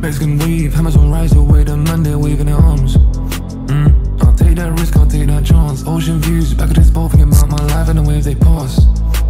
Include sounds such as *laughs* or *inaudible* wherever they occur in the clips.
Mexican wave, Amazon rise away the waving their arms. Mm. I'll take that risk, I'll take that chance. Ocean views, back of this thinking about my life and the waves they pass.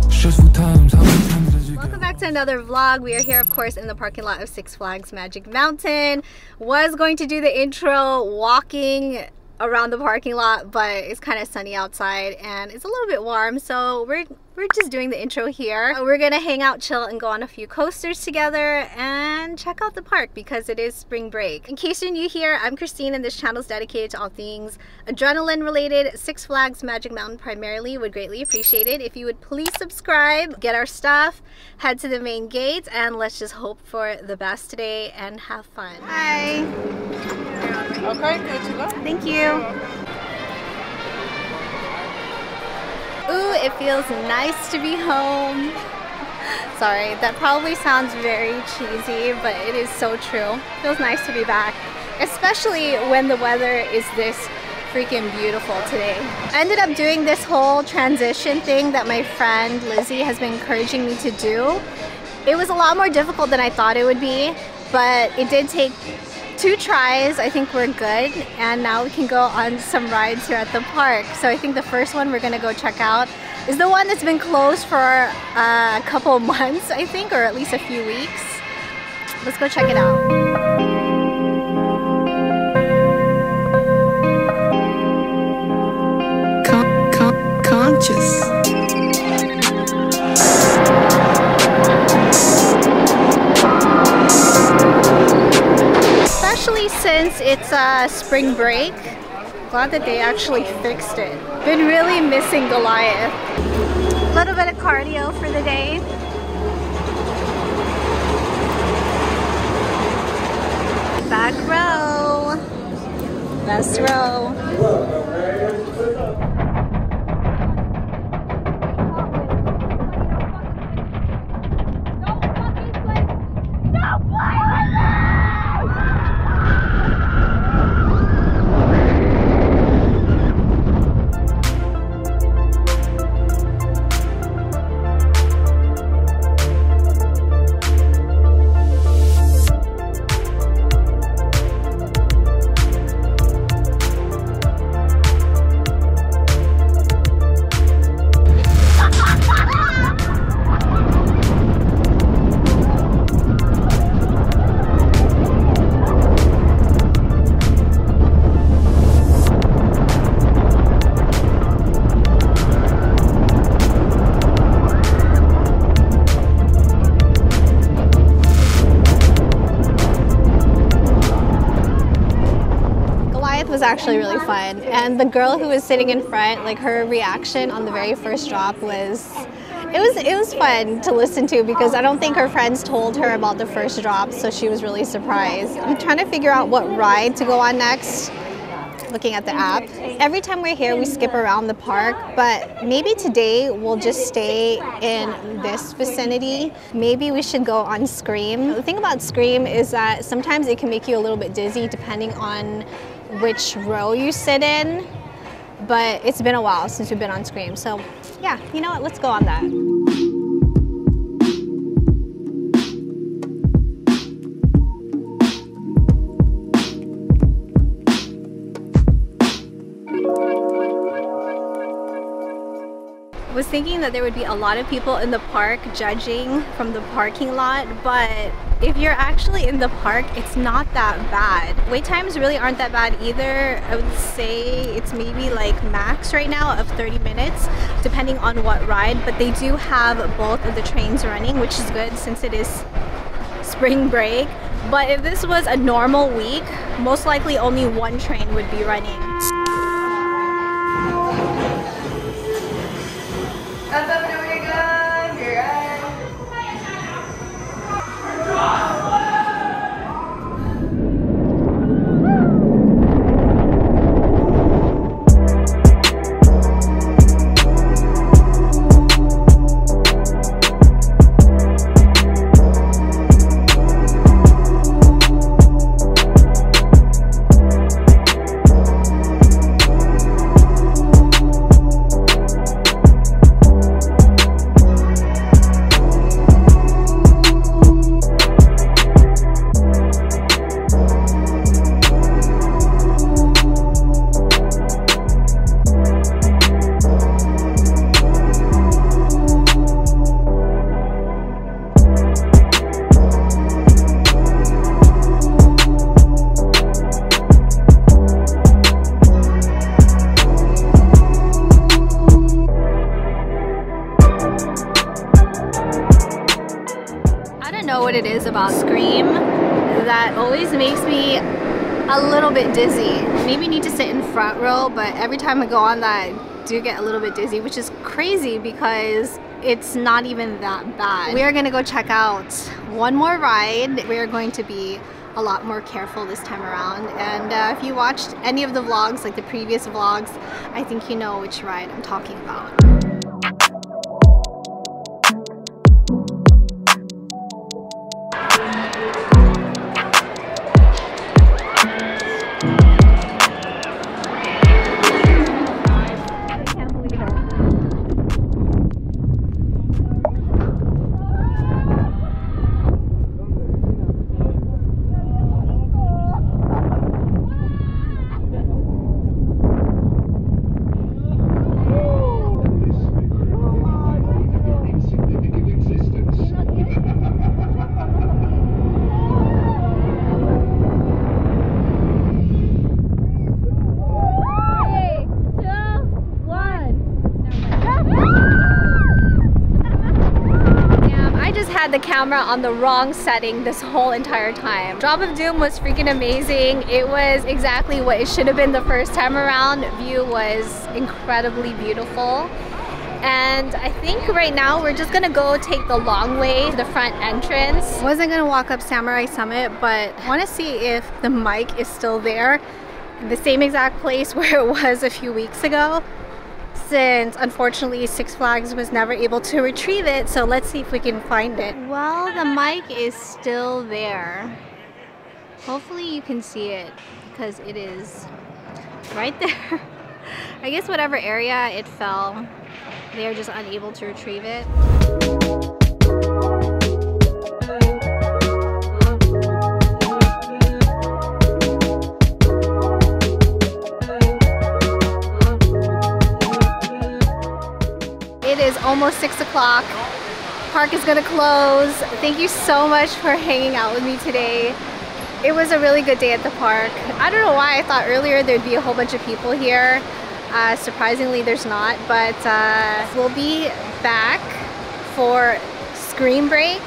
Stressful times, how many times you Welcome back to another vlog. We are here, of course, in the parking lot of Six Flags Magic Mountain. Was going to do the intro walking around the parking lot, but it's kind of sunny outside and it's a little bit warm, so we're we're just doing the intro here. Uh, we're gonna hang out, chill, and go on a few coasters together and check out the park because it is spring break. In case you're new here, I'm Christine and this channel is dedicated to all things adrenaline related, Six Flags Magic Mountain primarily. Would greatly appreciate it if you would please subscribe, get our stuff, head to the main gate, and let's just hope for the best today and have fun. Hi. Okay, good to go. Thank you. Ooh, it feels nice to be home. *laughs* Sorry, that probably sounds very cheesy, but it is so true. feels nice to be back, especially when the weather is this freaking beautiful today. I ended up doing this whole transition thing that my friend Lizzie has been encouraging me to do. It was a lot more difficult than I thought it would be, but it did take two tries, I think we're good. And now we can go on some rides here at the park. So I think the first one we're gonna go check out is the one that's been closed for uh, a couple *laughs* months, I think, or at least a few weeks. Let's go check it out. Con- con- conscious. Since it's uh, spring break. Glad that they actually fixed it. Been really missing Goliath. A little bit of cardio for the day. Back row. Best row. Actually really fun. And the girl who was sitting in front, like her reaction on the very first drop was it was it was fun to listen to because I don't think her friends told her about the first drop, so she was really surprised. I'm trying to figure out what ride to go on next. Looking at the app. Every time we're here, we skip around the park, but maybe today we'll just stay in this vicinity. Maybe we should go on Scream. The thing about Scream is that sometimes it can make you a little bit dizzy depending on which row you sit in, but it's been a while since we've been on Scream. So yeah, you know what, let's go on that. Was thinking that there would be a lot of people in the park judging from the parking lot, but if you're actually in the park, it's not that bad. Wait times really aren't that bad either. I would say it's maybe like max right now of 30 minutes, depending on what ride, but they do have both of the trains running, which is good since it is spring break. But if this was a normal week, most likely only one train would be running. Know what it is about Scream that always makes me a little bit dizzy. Maybe need to sit in front row, but every time I go on that, I do get a little bit dizzy, which is crazy because it's not even that bad. We are gonna go check out one more ride. We are going to be a lot more careful this time around. And uh, if you watched any of the vlogs, like the previous vlogs, I think you know which ride I'm talking about. Camera on the wrong setting this whole entire time. Drop of Doom was freaking amazing. It was exactly what it should have been the first time around. View was incredibly beautiful. And I think right now we're just gonna go take the long way to the front entrance. Wasn't gonna walk up Samurai Summit, but I wanna see if the mic is still there. The same exact place *laughs* where it was a few weeks ago since unfortunately Six Flags was never able to retrieve it so let's see if we can find it. Well the mic is still there. Hopefully you can see it because it is right *laughs* there. I guess whatever area it fell they are just unable to retrieve it. it. is almost six o'clock. Park is gonna close. Thank you so much for hanging out with me today. It was a really good day at the park. I don't know why I thought earlier there'd be a whole bunch of people here. Uh, surprisingly, there's not, but uh, we'll be back for Screen Break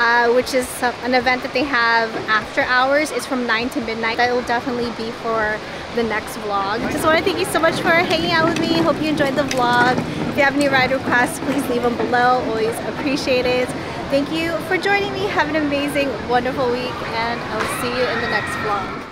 uh, which is an event that they have after hours. It's from 9 to midnight. That will definitely be for the next vlog. Just want to thank you so much for hanging out with me. Hope you enjoyed the vlog. If you have any ride requests, please leave them below. Always appreciate it. Thank you for joining me. Have an amazing, wonderful week, and I'll see you in the next vlog.